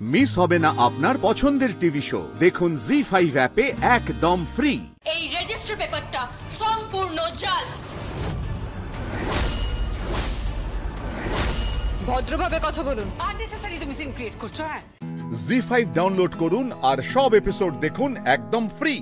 Miss হবে না আপনার পছন্দের টিভি শো। দেখুন জি ফাইভ অ্যাপে একদম ফ্রি এই রেজিস্ট্রি পেপারটা সম্পূর্ণ জাল। ভদ্রভাবে কথা বলুন। আননেসেসারি তুমি সিন ক্রিয়েট করছ হ্যাঁ? জি ফাইভ ডাউনলোড করুন আর সব এপিসোড দেখুন একদম ফ্রি